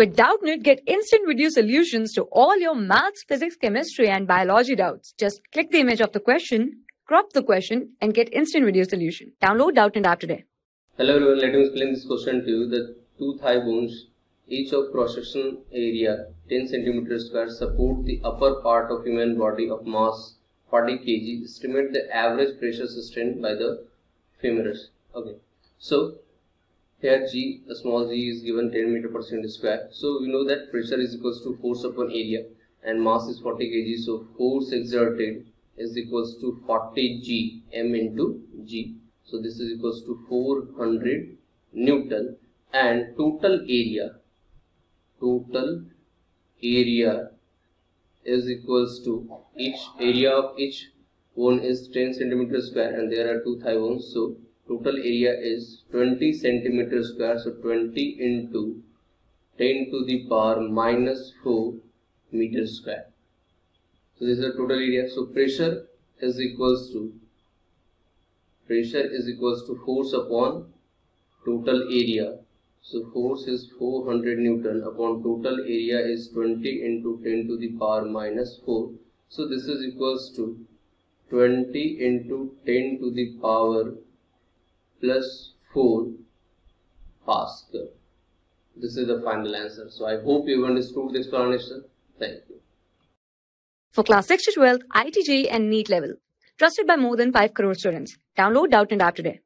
With Doubtnut, get instant video solutions to all your maths, physics, chemistry, and biology doubts. Just click the image of the question, crop the question, and get instant video solution. Download Doubtnut app today. Hello everyone, let me explain this question to you. The two thigh bones, each of cross-section area 10 cm square, support the upper part of human body of mass 40 kg. Estimate the average pressure sustained by the femurs. Okay, so here g, a small g is given 10 meter per second square. So we know that pressure is equals to force upon area and mass is 40 kg. So force exerted is equals to 40 g m into g. So this is equals to 400 Newton and total area total area is equals to each area of each bone is 10 centimeter square and there are two thigh bones so total area is 20 centimeter square so 20 into 10 to the power minus 4 meter square. So this is the total area. So pressure is equals to pressure is equals to force upon total area. So force is 400 newton upon total area is 20 into 10 to the power minus 4 so this is equals to 20 into 10 to the power plus 4 Pascal. This is the final answer. So I hope you understood the explanation. Thank you. For class 6 to 12, IIT JEE and NEET level. Trusted by more than 5 crore students. Download Doubtnut app today.